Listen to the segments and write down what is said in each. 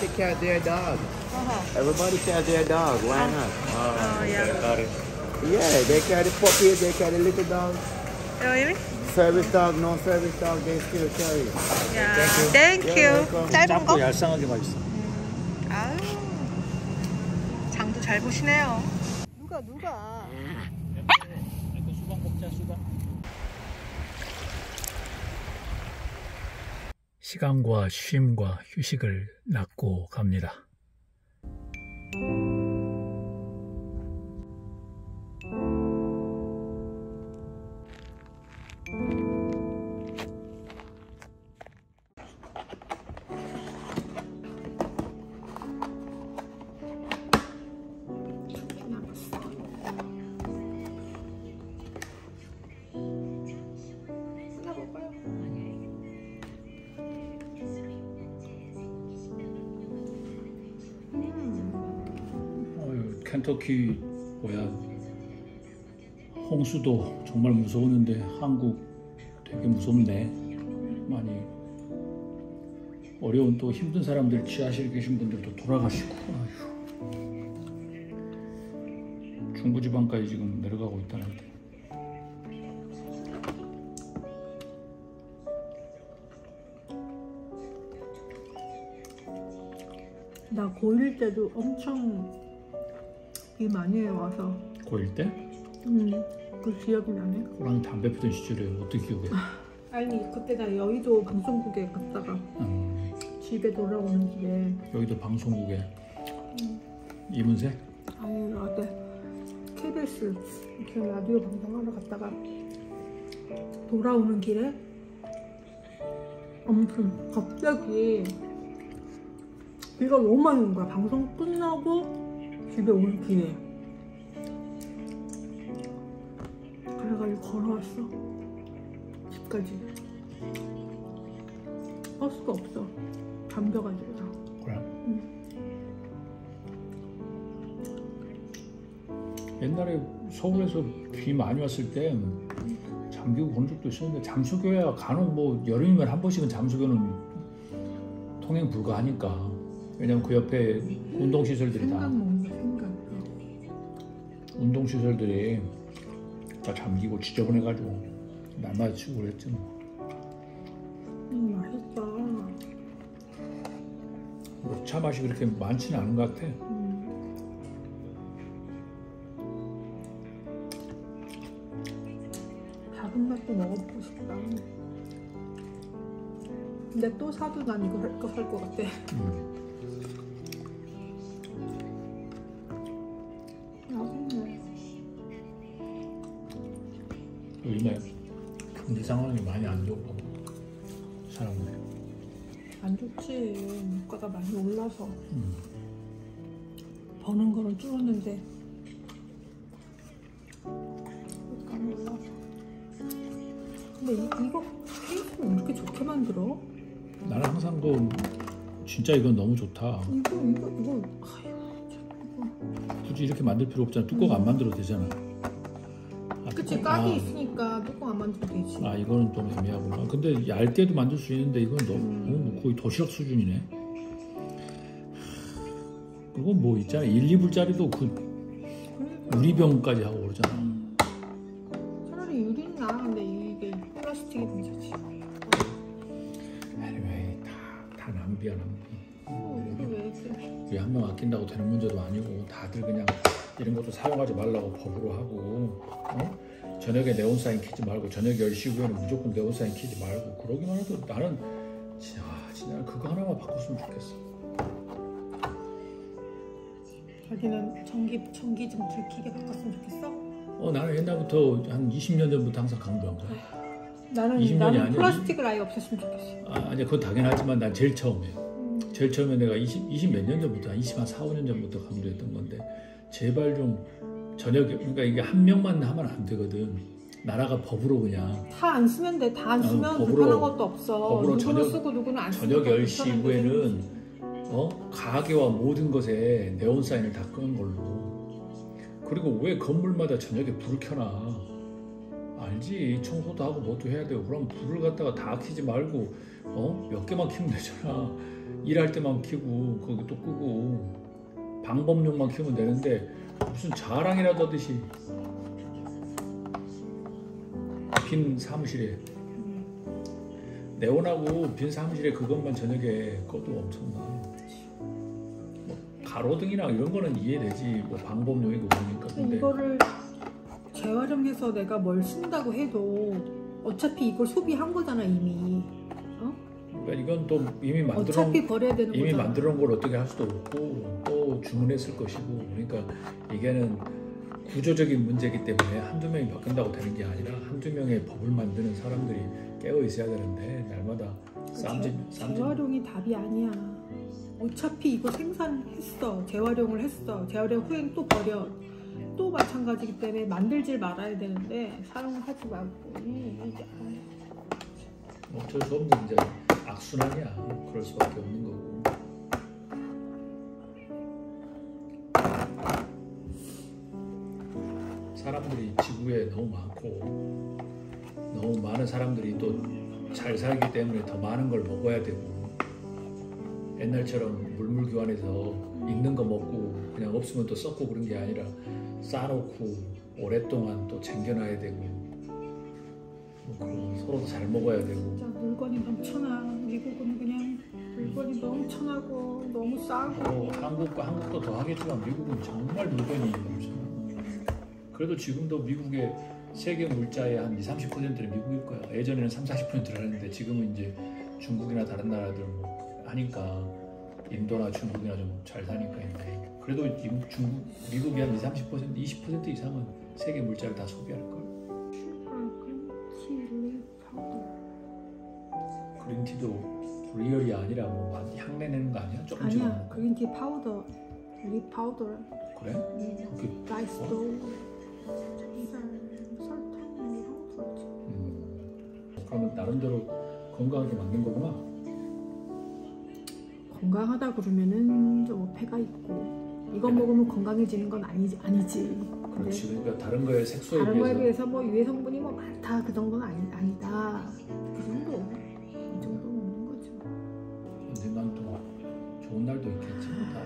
everybody cat their dog. Uh-huh. Everybody cat their dog. Why not? Oh, yeah. got it. Yeah, they carry puppy, they carry little dog. Really? Service dog, no service dog, they still carry. 야, Thank you. You're welcome. 짧은 거? 얄쌍하게 맛있어. 아유, 장도 잘 보시네요. 누가 누가? 그 수박 먹자 수박. 시간과 쉼과 휴식을 낳고 갑니다. 켄터키 뭐야. 홍수도 정말 무서웠는데 한국 되게 무섭네. 많이 어려운 또 힘든 사람들 지하실에 계신 분들도 돌아가시고. 아휴. 중부지방까지 지금 내려가고 있다는데 나 고1 때도 엄청 비 많이 와서. 고1 때? 음, 그 기억이 나네. 호랑이 담배 피던 시절에 어떻게 기억해? 아니 그때 나 여의도 방송국에 갔다가 음, 집에 돌아오는 길에. 여기도 방송국에? 이문세? 아니 어때 KBS 이렇게 라디오 방송하러 갔다가 돌아오는 길에 아무튼 갑자기 비가 너무 많이 온 거야. 방송 끝나고 집에 오는 길에 그래가지고 걸어왔어. 집까지. 버스가 없어. 잠겨가지고 다. 그래? 옛날에 서울에서 비 많이 왔을 때 잠기고 본 적도 있었는데 잠수교야 간혹 뭐 여름이면 한 번씩은 잠수교는 통행 불가하니까. 왜냐면 그 옆에 운동시설들이 다 운동시설들이 다 잠기고 지저분해가지고 날마다 치고 그랬지 뭐. 음 맛있다 녹차 맛이 그렇게 많지는 않은 것 같아 음. 작은 맛도 먹어보고 싶다. 근데 또 사도 난 이거 할 거 살 것 같아. 음. 올라서 음. 버는 거는 줄었는데 올라서. 근데 이, 이거 케이크는 이렇게 좋게 만들어? 나는 항상 그 진짜 이건 너무 좋다 이거 이거 이거 이거. 굳이 이렇게 만들 필요 없잖아 뚜껑 안 만들어도 되잖아 아, 그치 깍이 아, 있으니까 뚜껑 안 만들면 되지. 아 이거는 좀 애매하구나 근데 얇게도 만들 수 있는데 이건 너무 음. 뭐 거의 도시락 수준이네 그건 뭐 있잖아 1, 2불짜리도 그 유리병까지 하고 그러잖아 차라리 유리는 나 근데 이게 플라스틱이 문제지. 에이 다, 다 낭비야 낭비 어, 이게 왜 이렇게? 그게 한 명 아낀다고 되는 문제도 아니고 다들 그냥 이런 것도 사용하지 말라고 법으로 하고 어? 저녁에 네온사인 키지 말고 저녁 10시 후에는 무조건 네온사인 키지 말고 그러기만 해도 나는 진짜, 아, 진짜 그거 하나만 바꿨으면 좋겠어 자기는 전기 전기 좀 들키게 바꿨으면 좋겠어. 어 나는 옛날부터 한 20년 전부터 항상 강조한 거야 나는 20년이 나는 아니야. 플라스틱을 아예 없앴으면 좋겠어. 아, 아니야 그건 당연하지만 난 제일 처음에 음, 제일 처음에 내가 20, 20 몇 년 전부터 한 20, 한 4, 5년 전부터 강조했던 건데 제발 좀 저녁에 그러니까 이게 한 명만 하면 안 되거든 나라가 법으로 그냥 다 안 쓰면 돼. 다안 어, 쓰면 법으로- 불편한 것도 없어. 법으로 저녁- 쓰고 누구는 안 쓰고. 저녁 10시 이후에는 어? 가게와 모든 것에 네온 사인을 다 끄는 걸로 그리고 왜 건물마다 저녁에 불을 켜놔 알지 청소도 하고 뭐도 해야 되고 그럼 불을 갖다가 다 켜지 말고 어? 몇 개만 키우면 되잖아. 일할 때만 키우고 거기 또 끄고 방법용만 키우면 되는데 무슨 자랑이라도 하듯이 빈 사무실에 네온하고 빈 사무실에 그것만 저녁에 그것도 엄청나. 뭐 가로등이나 이런 거는 이해되지. 뭐 방법용이고 그러니까. 근데 이거를 재활용해서 내가 뭘 쓴다고 해도 어차피 이걸 소비한 거잖아 이미. 그러니까 이건 또 이미 만들어 어차피 버려야 되는 이미 거잖아. 만들어 놓은 걸 어떻게 할 수도 없고 또 주문했을 것이고 그러니까 이게는 구조적인 문제이기 때문에 한두 명이 바꾼다고 되는 게 아니라 한두 명의 법을 만드는 사람들이 깨어 있어야 되는데 날마다 쌈짓 쌈짓 재활용이 답이 아니야. 어차피 이거 생산했어, 재활용을 했어, 재활용 후엔 또 버려. 또 마찬가지기 때문에 만들질 말아야 되는데 사용을 하지 말고. 어쩔 수 없는 이제 악순환이야. 그럴 수밖에 없는 거고. 사람들이 지구에 너무 많고 너무 많은 사람들이 또 잘 살기 때문에 더 많은 걸 먹어야 되고 옛날처럼 물물 교환해서 있는 거 먹고 그냥 없으면 또 썩고 그런 게 아니라 싸놓고 오랫동안 또 챙겨놔야 되고 뭐 그리고 서로 잘 먹어야 되고 진짜 물건이 넘쳐나. 미국은 그냥 물건이 넘쳐나고 너무 싸고. 뭐 한국과 한국도 더 하겠지만 미국은 정말 물건이 넘쳐나. 그래도 지금도 미국의 세계 물자의 한 2, 30%는 미국일 거야. 예전에는 3, 40%를 하는데 지금은 이제 중국이나 다른 나라들 뭐 하니까 인도나 중국이나 좀 잘 사니까 이제 그래도 지금 중국 미국이 한 2, 30% 20% 이상은 세계 물자를 다 소비할 걸. green tea도 real이 아니라 뭐 향내 내는 거 아니야? 조금씩 아니야, green tea powder, leaf powder, 그래? 그렇게 rice도, 이 쌀, 설탕 이런 거 있지. 음, 그러면 나름대로 건강하게 만든 거구나. 건강하다 그러면은 좀 어폐가 있고 이거 먹으면 건강해지는 건 아니지 아니지. 근데 그렇지. 그러니까 다른 거에 색소에 다른 거에 비해서 비해서 뭐 유해 성분이 뭐 많다 그 정도는 아니, 아니다. 그 정도 이 정도 먹는 거죠. 언젠간 또 좋은 날도 있겠지. 뭐다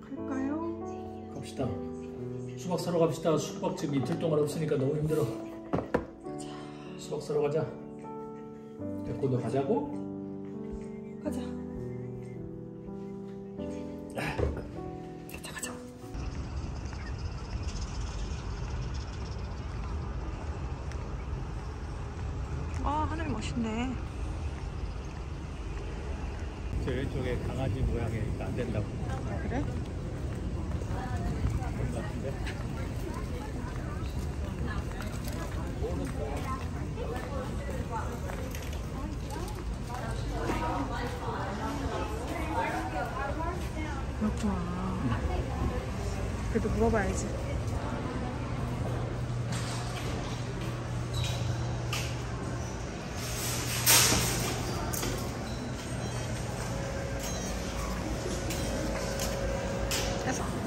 갈까요? 갑시다. 수박 사러 갑시다. 수박 지금 이틀 동안 없으니까 너무 힘들어. 수박 사러 가자. 데코도 가자고? 가자. 가자 가자. 아 하늘 멋있네. 저 왼쪽에 강아지 모양이니까 안 된다고. 그래? 그런 것 같은데. это покупаете.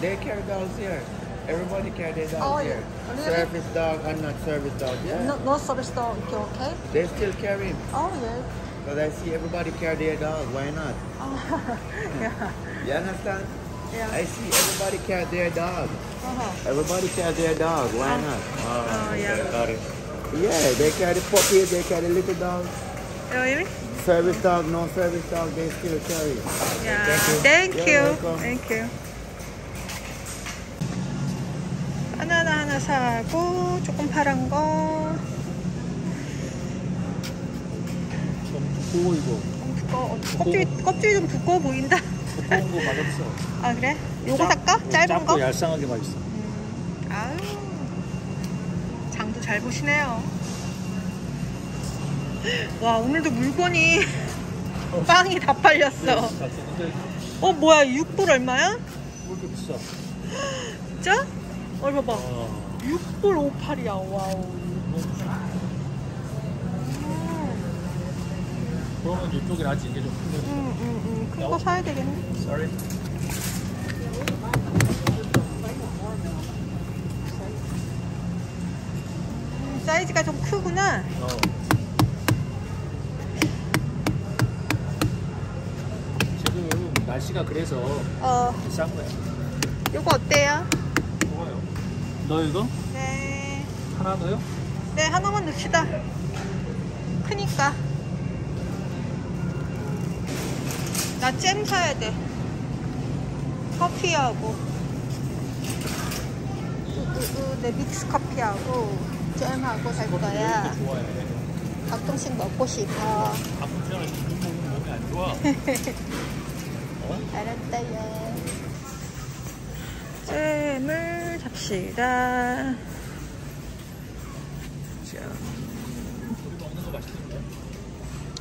Daycare dogs here. Everybody carry their dogs oh, here. Really? Service dog and not service dog, yeah? No, no service dog, okay? They still carry him. Oh, yeah. Because I see everybody carry their dog, why not? Oh, yeah. you understand? Yeah. I see everybody carry their dog. Uh-huh. Everybody carry their dog. Why not? Oh yeah. got it. Yeah, they carry puppy, they carry little dog. Really? Service dog, no service dog, they still carry. Yeah. Thank Thank you. you. You're welcome. Thank you. 바나나 하나 사고 조금 파란 거. 좀 두꺼워 이거. 좀 두꺼워. 껍질 껍질 좀 두꺼워 보인다. 두꺼운 거 맛없어. 아 그래? 요거 살까? 짧은 작고 거? 얄쌍하게 맛있어. 아유. 장도 잘 보시네요. 와 오늘도 물건이 빵이 다 팔렸어. 어 뭐야 6불 얼마야? 왜 이렇게 비싸? 진짜? 얼마 봐. 아, 6불 58이야. 와우. 그러면 이쪽에 낫지 이게 좀 큰데. 응응응 큰 거 사야 되겠네. Sorry. 음, 사이즈가 좀 크구나. 어. 지금 날씨가 그래서 어. 싼 거야. 이거 어때요? 좋아요. 너 이거? 네. 하나 더요? 네, 하나만 넣읍시다. 크니까. 나 잼 사야 돼. 커피하고. 네, 믹스 커피하고 잼하고 살 거야. 가끔씩 먹고 싶어. 먹으면 안 좋아. 알았어요. 잼을 잡시다. 짠. 우리 먹는 거 맛있는데?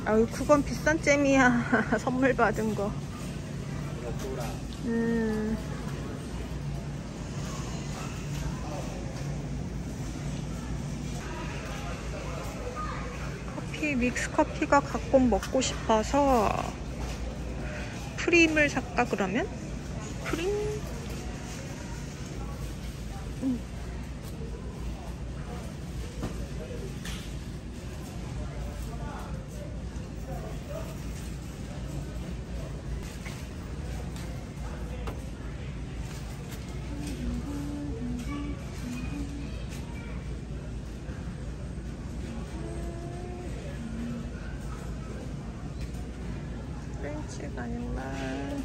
아유, 그건 비싼 잼이야. 선물 받은 거. 음. 커피, 믹스 커피가 가끔 먹고 싶어서 프림을 살까 그러면? 7만원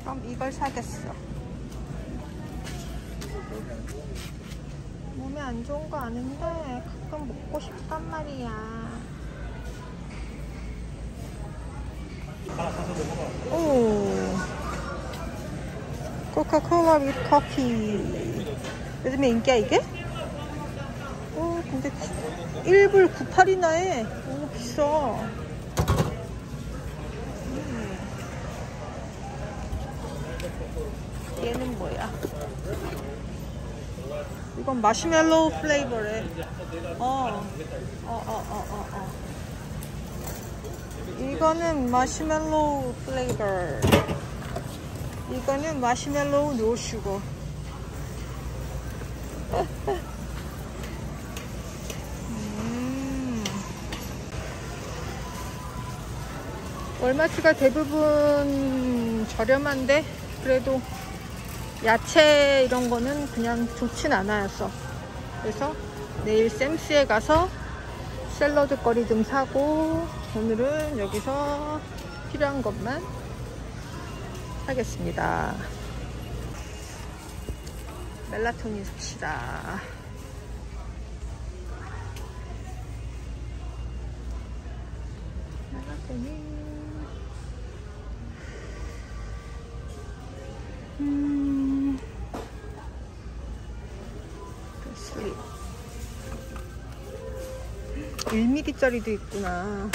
그럼 이걸 사겠어 몸에 안 좋은 거 아는데 가끔 먹고 싶단 말이야 오 코카콜라 with coffee 요즘에 인기야 이게? 오 근데 1불 98이나 해. 오 비싸. 얘는 뭐야? 이건 marshmallow flavor래. 어. 어, 어, 어, 어, 어. 이거는 marshmallow flavor. 이거는 marshmallow no sugar. 음. 월마트가 대부분 저렴한데 그래도 야채 이런 거는 그냥 좋진 않아서. 그래서 내일 샘스에 가서 샐러드 거리 좀 사고 오늘은 여기서 필요한 것만 사겠습니다. 멜라토닌 삽시다. 멜라토닌 1mm짜리도 있구나.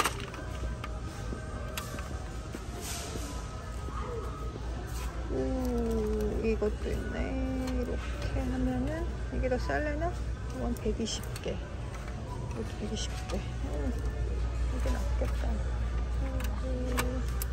오, 이것도 있네. 이렇게 하면은 이게 더 쌀래나? 이건 120개. 이것도 120개. 음, 이게 낫겠다. 음.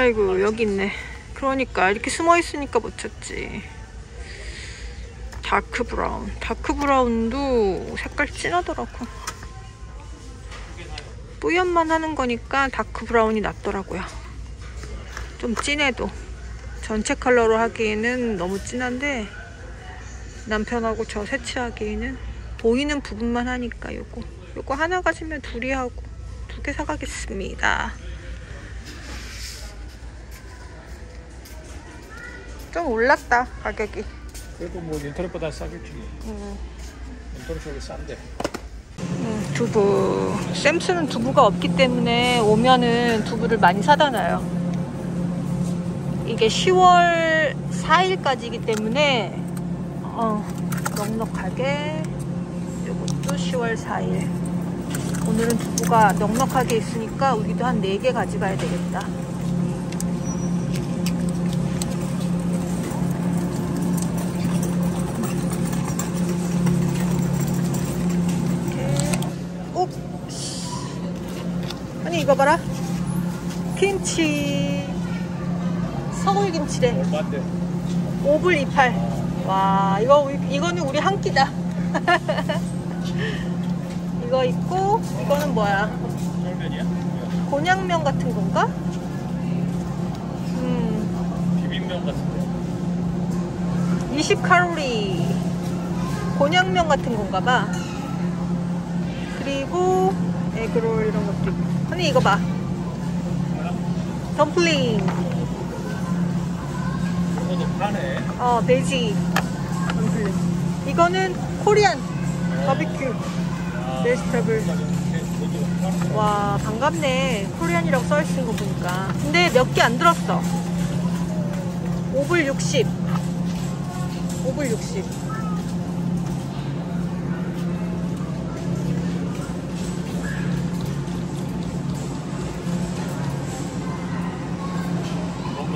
아이고 여기 있네. 그러니까 이렇게 숨어 있으니까 못 찾지. Dark brown. Dark brown도 색깔 진하더라고. 뿌염만 하는 거니까 dark brown이 낫더라고요. 좀 진해도. 전체 컬러로 하기에는 너무 진한데 남편하고 저 새치하기에는 보이는 부분만 하니까 요거. 요거 하나 가지면 둘이 하고 두 개 사가겠습니다 좀 올랐다 가격이. 그래도 뭐 인터넷보다 싸겠지. 음, 인터넷 쪽이 싼데. 음, 두부. 샘스는 두부가 없기 때문에 오면은 두부를 많이 사다 놔요. 이게 10월 4일까지이기 때문에 어, 넉넉하게 이것도 10월 4일. 오늘은 두부가 넉넉하게 있으니까 우리도 한 4개 가져가야 되겠다 이거 봐라. 김치. 서울 김치래. 얼마인데? 5불 28. 와, 이거, 이거는 우리 한 끼다. 이거 있고, 이거는 뭐야? 곤약면 같은 건가? 음, 비빔면 같은데. 20칼로리. 곤약면 같은 건가 봐. 그리고, 에그롤 이런 것도 있고. 언니, 이거 봐. 덤플링. 이것도 파네. 어, 돼지. 덤플링. 이거는 코리안 바비큐. 베지터블. 와 반갑네 코리안이라고 써있는 거 보니까 근데 몇 개 안 들었어 5불 60 5불 60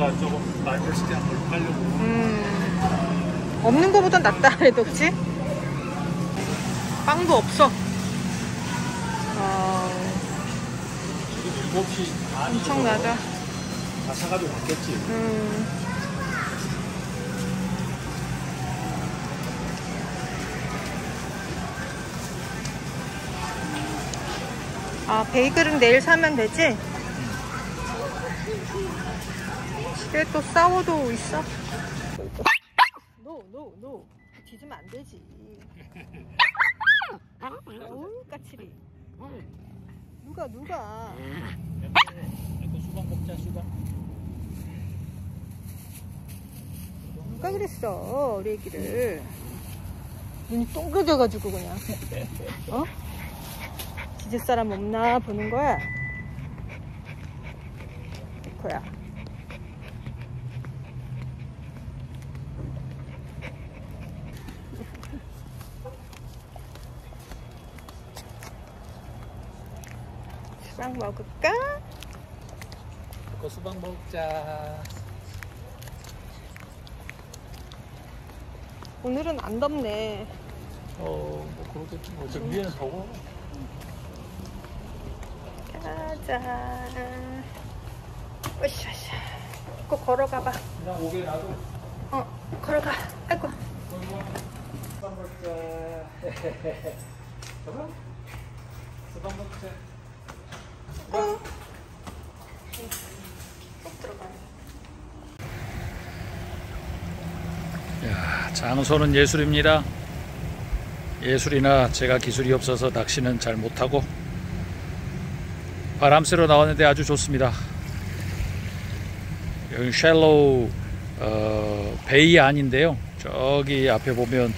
뭔가 조금 다이버시티한 걸 팔려고. 음, 없는 거보단 낫다 그래도 그치? 빵도 없어 어, 지금 7시 반이 엄청나다 다 사가지고 갔겠지. 음. 아, 베이글은 내일 사면 되지? 집에 또 sourdough 있어? No, no, no. 뒤지면 안 되지. 어우, 까칠이. 누가, 누가. 그 수박 먹자 수박. 누가 그랬어 우리 애기를 눈이 동그래져가지고 그냥 어? 뒤질 사람 없나 보는 거야 거야 수박 먹을까? 그 수박 먹자. 오늘은 안 덥네 어, 뭐 그렇겠지. 뭐, 저 위에는 더워. 가자 으쌰으쌰 꼭 걸어가봐 그냥 오게 놔도. 어 걸어가 아이고 수박 먹자. 수박 먹자. 장소는 예술입니다. 예술이나 제가 기술이 없어서 낚시는 잘 못하고 바람 쐬러 나왔는데 아주 좋습니다. 여기 shallow 어, bay 안인데요. 저기 앞에 보면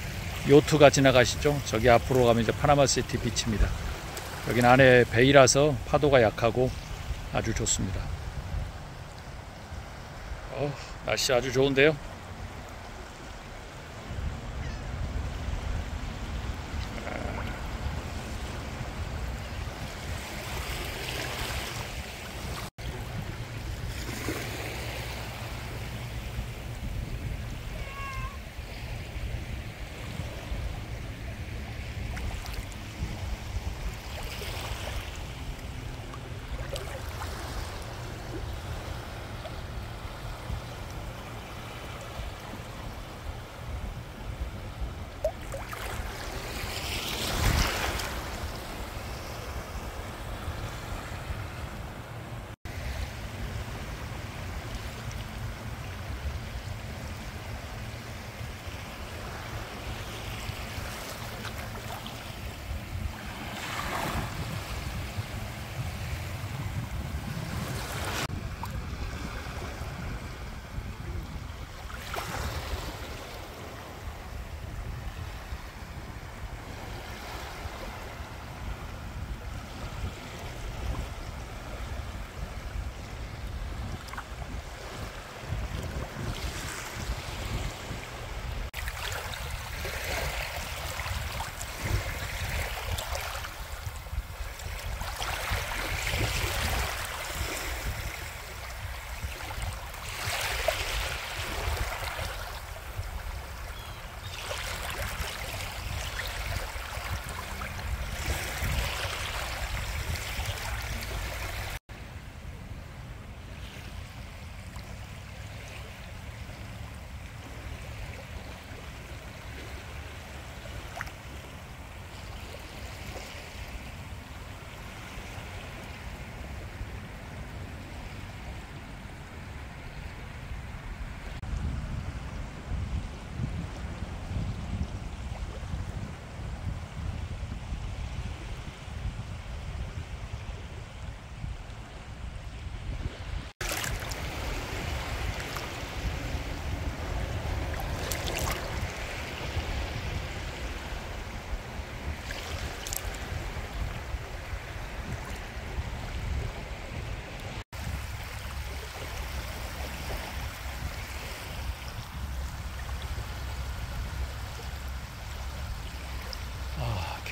요트가 지나가시죠. 저기 앞으로 가면 이제 파나마 시티 비치입니다. 여기는 안에 bay라서 파도가 약하고 아주 좋습니다. 어, 날씨 아주 좋은데요.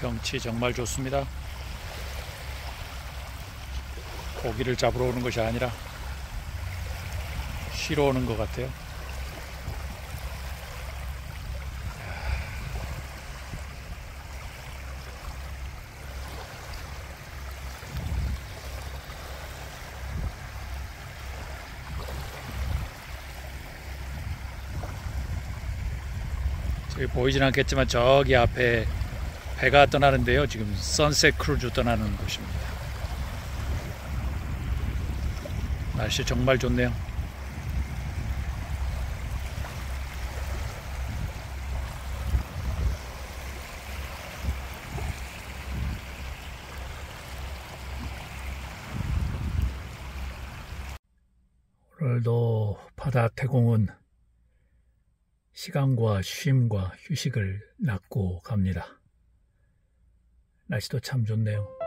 경치 정말 좋습니다. 고기를 잡으러 오는 것이 아니라 쉬러 오는 것 같아요. 보이진 않겠지만 저기 앞에 배가 떠나는데요. 지금 sunset cruise 떠나는 곳입니다. 날씨 정말 좋네요. 오늘도 바다 태공은 시간과 쉼과 휴식을 낳고 갑니다. 날씨도 참 좋네요.